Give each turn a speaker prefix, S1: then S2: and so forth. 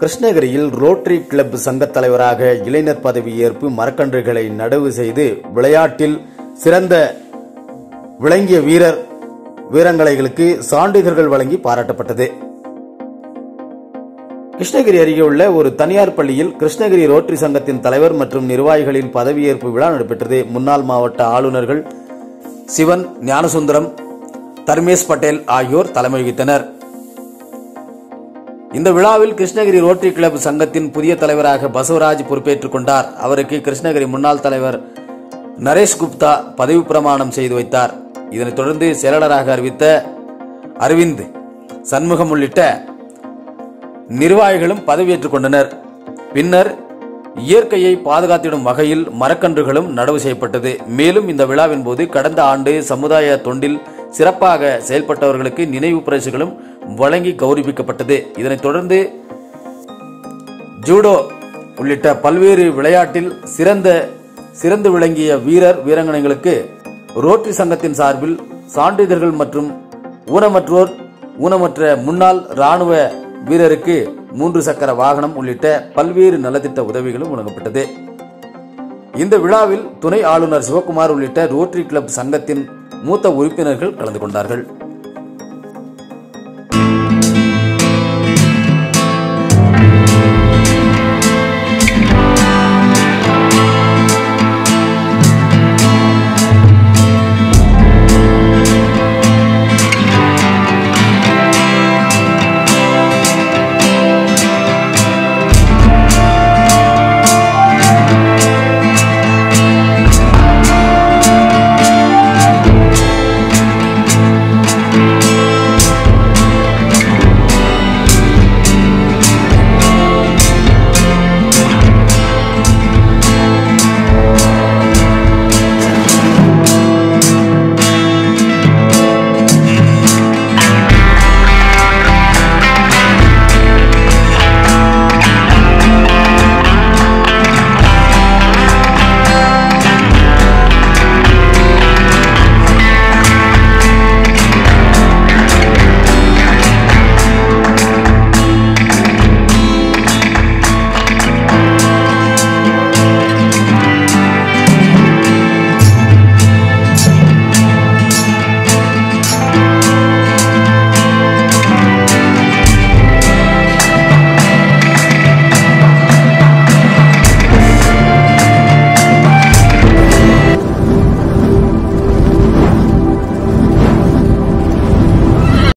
S1: கிருஷ்ணகிரியில் rotary club சங்கத் தலைவராக இளைஞர் பதவியேற்பு மரக்கன்றுகளை நடவு செய்து விளையாட்டில் சிறந்த விளங்கிய வீரர் வீரங்களைகளுக்கு சான்றிதழ்கள் வழங்கி பாராட்டப்பட்டது. கிருஷ்ணகிரி அருகே உள்ள ஒரு தனியார் பள்ளியில் கிருஷ்ணகிரி ரோட்டரி சங்கத்தின் தலைவர் மற்றும் நிர்வாகிகளின் பதவியேற்பு விழா நடைபெற்றது. முன்னாள் மாவட்ட ஆளுநர்கள் சிவன் ஞானசுந்தரம் தர்மேஷ் பட்டேல் ஆகியோர் தலைமை வகித்தனர் இந்த விழாவில் கிருஷ்ணகிரி ரோட்டரி கிளப் சங்கத்தின் புதிய தலைவராக பசவராஜ் பொறுப்பேற்றுக் கொண்டார். அவருக்கு கிருஷ்ணகிரி முன்னாள் தலைவர் நரேஷ் குப்தா பதவி பிரமாணம் செய்து வைத்தார். இதனைத் தொடர்ந்து செயலாளராக அறிவித்த அரவிந்த் சண்முகம் உள்ளிட்ட நிர்வாகிகளும் பதவியேற்றுக் கொண்டனர். பின்னர் இயற்கையை பாதுகாத்திடும் வகையில் மரக்கன்றுகளும் நடவு செய்யப்பட்டது. மேலும் இந்த விழாவின் போது கடந்த ஆண்டு சமுதாய தொண்டில் சிறப்பாக செயல்பட்டவர்களுக்கு நினைவு பரிசுகளும் வழங்கி கௌரவிக்கப்பட்டது. இதனைத் தொடர்ந்து ஜூடோ உள்ளிட்ட பல்வேறு விளையாட்டில் சிறந்த சிறந்து விளங்கிய வீரர் வீராங்கனைகளுக்கு ரோட்டரி சங்கத்தின் சார்பில் சான்றிதழ்கள் மற்றும் ஊனமற்றோர் ஊனமற்ற முன்னாள் ராணுவ வீரருக்கு மூன்று சக்கர வாகனம் உள்ளிட்ட பல்வேறு நலத்திட்ட உதவிகளும் வழங்கப்பட்டது. இந்த விழாவில் துணை ஆளுநர் சிவகுமார் உள்ளிட்ட ரோட்டரி கிளப் சங்கத்தின் மூத்த உறுப்பினர்கள் கலந்து கொண்டார்கள்.